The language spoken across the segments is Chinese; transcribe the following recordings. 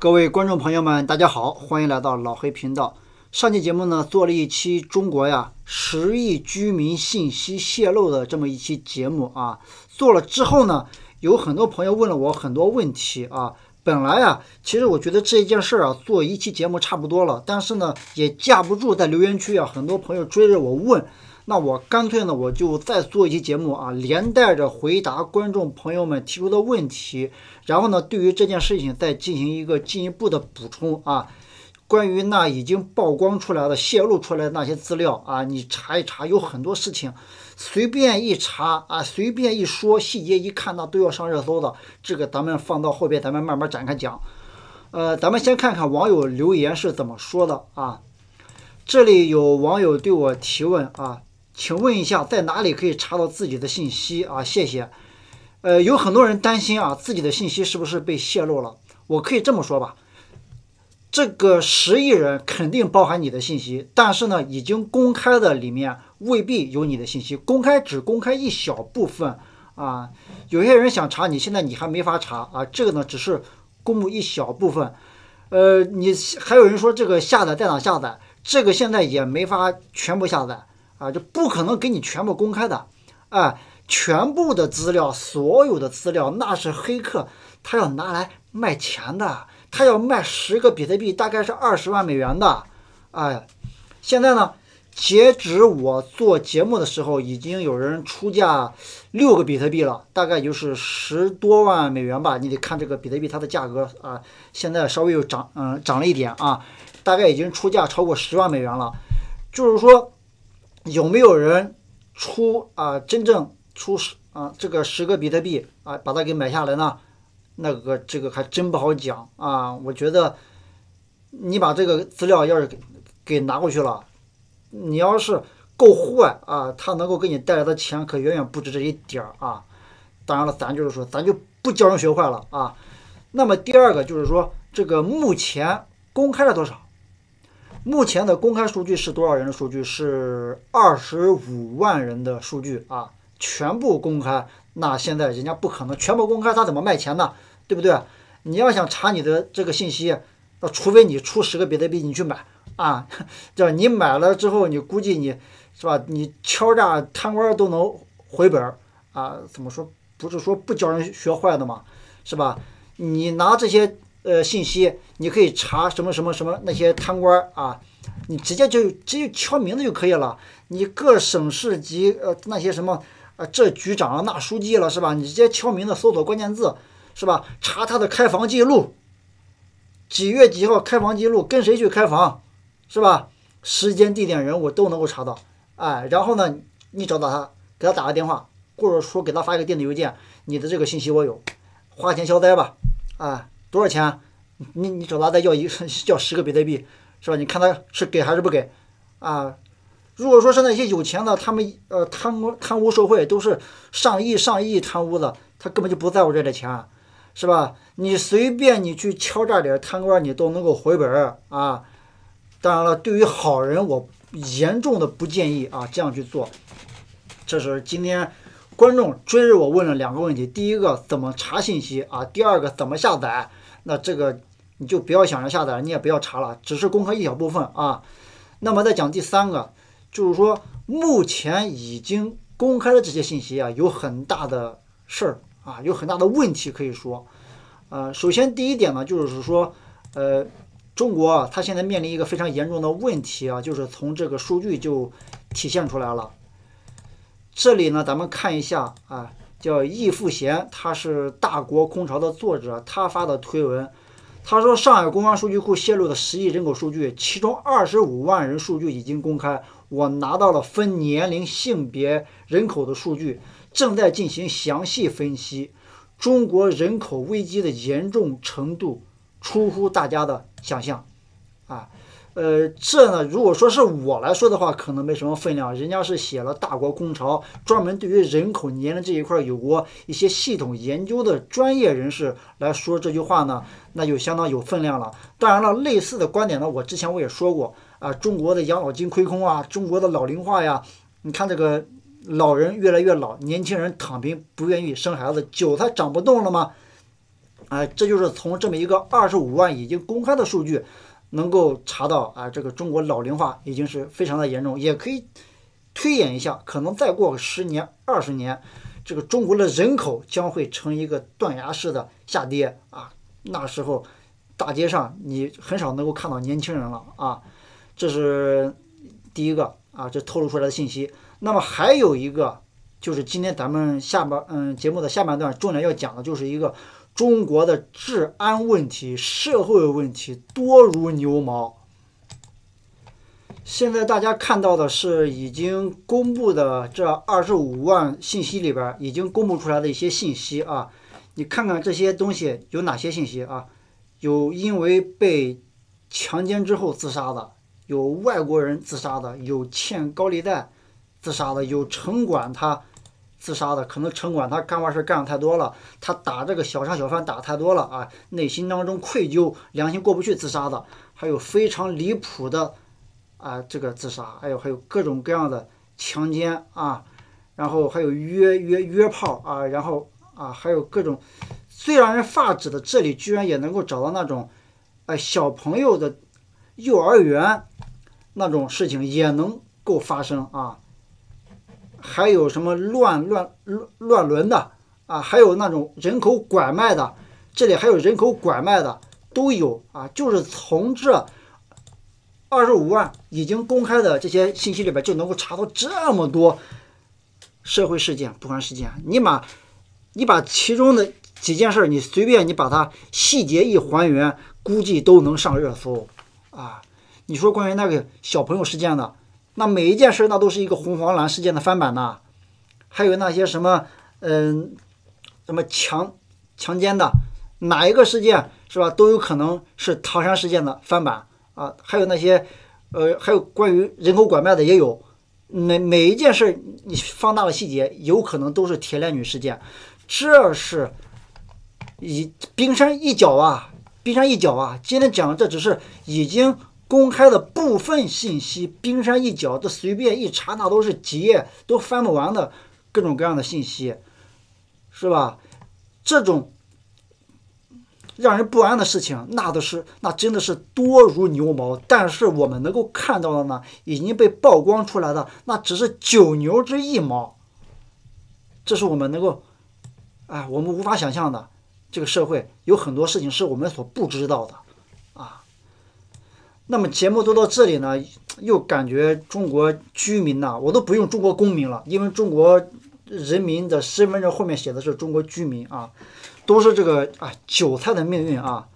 各位观众朋友们，大家好，欢迎来到老黑频道。上期节目呢，做了一期中国呀十亿居民信息泄露的这么一期节目啊。做了之后呢，有很多朋友问了我很多问题啊。本来啊，其实我觉得这一件事儿啊，做一期节目差不多了，但是呢，也架不住在留言区啊，很多朋友追着我问。那我干脆呢，我就再做一期节目啊，连带着回答观众朋友们提出的问题，然后呢，对于这件事情再进行一个进一步的补充啊。关于那已经曝光出来的、泄露出来的那些资料啊，你查一查，有很多事情随便一查啊，随便一说，细节一看，那都要上热搜的。这个咱们放到后边，咱们慢慢展开讲。呃，咱们先看看网友留言是怎么说的啊。这里有网友对我提问啊。请问一下，在哪里可以查到自己的信息啊？谢谢。呃，有很多人担心啊，自己的信息是不是被泄露了？我可以这么说吧，这个十亿人肯定包含你的信息，但是呢，已经公开的里面未必有你的信息，公开只公开一小部分啊。有些人想查你，现在你还没法查啊。这个呢，只是公布一小部分。呃，你还有人说这个下载在哪下载？这个现在也没法全部下载。啊，就不可能给你全部公开的，哎，全部的资料，所有的资料，那是黑客他要拿来卖钱的，他要卖十个比特币，大概是二十万美元的，哎，现在呢，截止我做节目的时候，已经有人出价六个比特币了，大概就是十多万美元吧。你得看这个比特币它的价格啊，现在稍微又涨，嗯，涨了一点啊，大概已经出价超过十万美元了，就是说。有没有人出啊？真正出十啊，这个十个比特币啊，把它给买下来呢？那个这个还真不好讲啊。我觉得你把这个资料要是给给拿过去了，你要是够坏啊，他能够给你带来的钱可远远不止这一点儿啊。当然了，咱就是说，咱就不教人学坏了啊。那么第二个就是说，这个目前公开了多少？目前的公开数据是多少人的数据？是二十五万人的数据啊，全部公开。那现在人家不可能全部公开，他怎么卖钱呢？对不对？你要想查你的这个信息，那除非你出十个比特币，你去买啊。这你买了之后，你估计你是吧？你敲诈贪官都能回本啊？怎么说？不是说不教人学坏的吗？是吧？你拿这些。呃，信息你可以查什么什么什么那些贪官啊，你直接就直接敲名字就可以了。你各省市级呃那些什么啊，这局长那书记了是吧？你直接敲名字搜索关键字是吧？查他的开房记录，几月几号开房记录，跟谁去开房是吧？时间、地点、人物都能够查到。哎，然后呢，你找到他，给他打个电话，或者说给他发一个电子邮件，你的这个信息我有，花钱消灾吧，哎。多少钱？你你找他再要一 要十个比特币，是吧？你看他是给还是不给？啊，如果说是那些有钱的，他们呃贪污贪污受贿都是上亿上亿贪污的，他根本就不在乎这点钱，是吧？你随便你去敲诈点贪官，你都能够回本儿啊。当然了，对于好人，我严重的不建议啊这样去做。这是今天。观众追着我问了两个问题：第一个怎么查信息啊？第二个怎么下载？那这个你就不要想着下载，你也不要查了，只是公开一小部分啊。那么再讲第三个，就是说目前已经公开的这些信息啊，有很大的事儿啊，有很大的问题可以说。呃，首先第一点呢，就是说，呃，中国啊，它现在面临一个非常严重的问题啊，就是从这个数据就体现出来了。这里呢，咱们看一下啊，叫易富贤，他是大国空巢的作者，他发的推文，他说上海公安数据库泄露的十亿人口数据，其中二十五万人数据已经公开，我拿到了分年龄、性别、人口的数据，正在进行详细分析。中国人口危机的严重程度出乎大家的想象，啊。呃，这呢，如果说是我来说的话，可能没什么分量。人家是写了大国空巢，专门对于人口年龄这一块有过一些系统研究的专业人士来说这句话呢，那就相当有分量了。当然了，类似的观点呢，我之前我也说过啊，中国的养老金亏空啊，中国的老龄化呀，你看这个老人越来越老，年轻人躺平，不愿意生孩子，韭菜长不动了吗？哎，这就是从这么一个二十五万已经公开的数据，能够查到啊，这个中国老龄化已经是非常的严重，也可以推演一下，可能再过个十年、二十年，这个中国的人口将会呈一个断崖式的下跌啊，那时候大街上你很少能够看到年轻人了啊，这是第一个啊，这透露出来的信息。那么还有一个就是今天咱们下半嗯节目的下半段重点要讲的就是一个。中国的治安问题、社会问题多如牛毛。现在大家看到的是已经公布的这二十五万信息里边已经公布出来的一些信息啊，你看看这些东西有哪些信息啊？有因为被强奸之后自杀的，有外国人自杀的，有欠高利贷自杀的，有城管他。自杀的可能城管他干坏事干的太多了，他打这个小商小贩打太多了啊，内心当中愧疚，良心过不去自杀的，还有非常离谱的啊这个自杀，还有还有各种各样的强奸啊，然后还有约约约炮啊，然后啊还有各种最让人发指的，这里居然也能够找到那种哎小朋友的幼儿园那种事情也能够发生啊。还有什么乱乱乱乱伦的啊？还有那种人口拐卖的，这里还有人口拐卖的都有啊。就是从这二十五万已经公开的这些信息里边，就能够查到这么多社会事件、不良事件。你把你把其中的几件事，你随便你把它细节一还原，估计都能上热搜啊。你说关于那个小朋友事件的？那每一件事，那都是一个红黄蓝事件的翻版呐，还有那些什么，嗯，什么强强奸的，哪一个事件是吧，都有可能是唐山事件的翻版啊。还有那些，呃，还有关于人口拐卖的也有，每每一件事你放大了细节，有可能都是铁链女事件。这是一冰山一角啊，冰山一角啊。今天讲的这只是已经。公开的部分信息，冰山一角，这随便一查，那都是几页都翻不完的各种各样的信息，是吧？这种让人不安的事情，那都是那真的是多如牛毛。但是我们能够看到的呢，已经被曝光出来的，那只是九牛之一毛。这是我们能够，哎，我们无法想象的。这个社会有很多事情是我们所不知道的。那么节目做到这里呢，又感觉中国居民呐，我都不用中国公民了，因为中国人民的身份证后面写的是中国居民啊，都是这个啊韭菜的命运啊，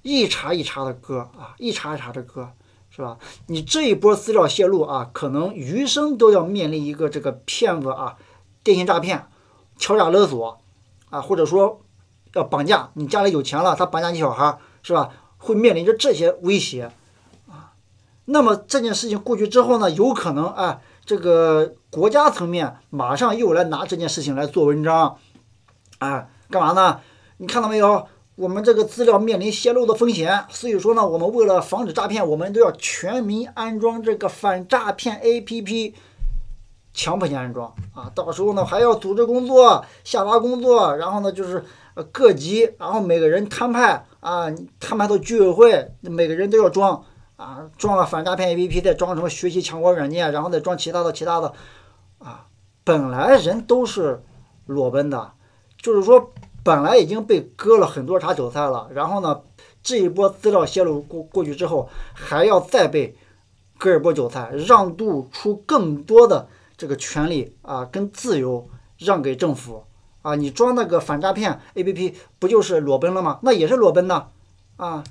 一茬一茬的割啊，一茬一茬的割，是吧？你这一波资料泄露啊，可能余生都要面临一个这个骗子啊，电信诈骗、敲诈勒索啊，或者说要绑架你家里有钱了，他绑架你小孩，是吧？会面临着这些威胁。那么这件事情过去之后呢，有可能啊，这个国家层面马上又来拿这件事情来做文章，啊，干嘛呢？你看到没有？我们这个资料面临泄露的风险，所以说呢，我们为了防止诈骗，我们都要全民安装这个反诈骗 APP，强迫性安装啊！到时候呢，还要组织工作、下发工作，然后呢，就是呃各级，然后每个人摊派啊，摊派到居委会，每个人都要装。啊，装了反诈骗 APP，再装什么学习强国软件，然后再装其他的其他的，啊，本来人都是裸奔的，就是说本来已经被割了很多茬韭菜了，然后呢，这一波资料泄露过过去之后，还要再被割一波韭菜，让渡出更多的这个权利啊跟自由让给政府啊，你装那个反诈骗 APP 不就是裸奔了吗？那也是裸奔的啊。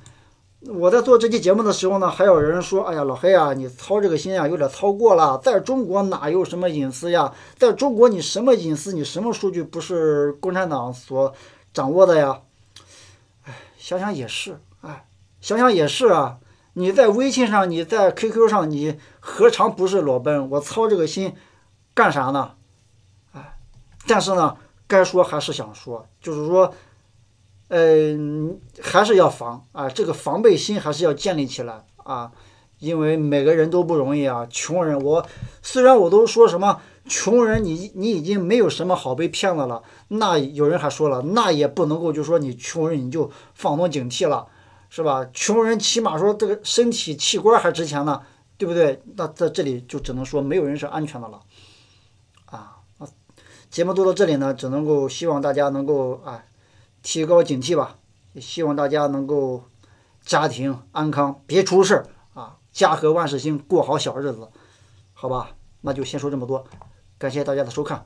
我在做这期节目的时候呢，还有人说：“哎呀，老黑啊，你操这个心啊，有点操过了。在中国哪有什么隐私呀？在中国你什么隐私，你什么数据不是共产党所掌握的呀？”哎，想想也是，哎，想想也是啊。你在微信上，你在 QQ 上，你何尝不是裸奔？我操这个心干啥呢？哎，但是呢，该说还是想说，就是说。嗯，还是要防啊，这个防备心还是要建立起来啊，因为每个人都不容易啊。穷人，我虽然我都说什么穷人你你已经没有什么好被骗的了。那有人还说了，那也不能够就说你穷人你就放松警惕了，是吧？穷人起码说这个身体器官还值钱呢，对不对？那在这里就只能说没有人是安全的了，啊啊！节目做到这里呢，只能够希望大家能够啊提高警惕吧，也希望大家能够家庭安康，别出事儿啊，家和万事兴，过好小日子，好吧？那就先说这么多，感谢大家的收看。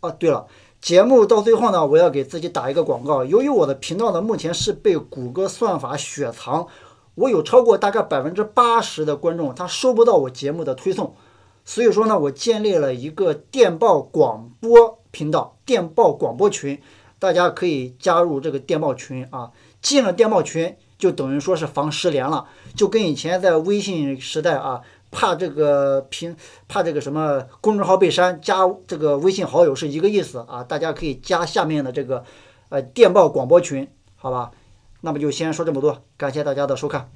啊，对了。节目到最后呢，我要给自己打一个广告。由于我的频道呢目前是被谷歌算法雪藏，我有超过大概百分之八十的观众他收不到我节目的推送，所以说呢，我建立了一个电报广播频道，电报广播群，大家可以加入这个电报群啊。进了电报群就等于说是防失联了，就跟以前在微信时代啊。怕这个平，怕这个什么公众号被删，加这个微信好友是一个意思啊！大家可以加下面的这个呃电报广播群，好吧？那么就先说这么多，感谢大家的收看。